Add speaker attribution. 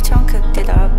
Speaker 1: two-tone cooked it up.